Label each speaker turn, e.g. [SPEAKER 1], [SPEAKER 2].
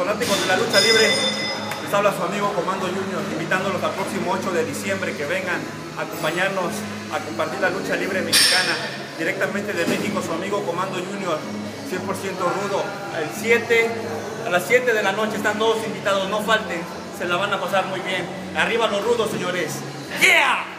[SPEAKER 1] fanáticos de la lucha libre, les habla su amigo Comando Junior, invitándolos al próximo 8 de diciembre que vengan a acompañarnos a compartir la lucha libre mexicana directamente de México, su amigo Comando Junior, 100% rudo, el 7, a las 7 de la noche están todos invitados, no falten, se la van a pasar muy bien. Arriba los rudos, señores. ¡Yeah!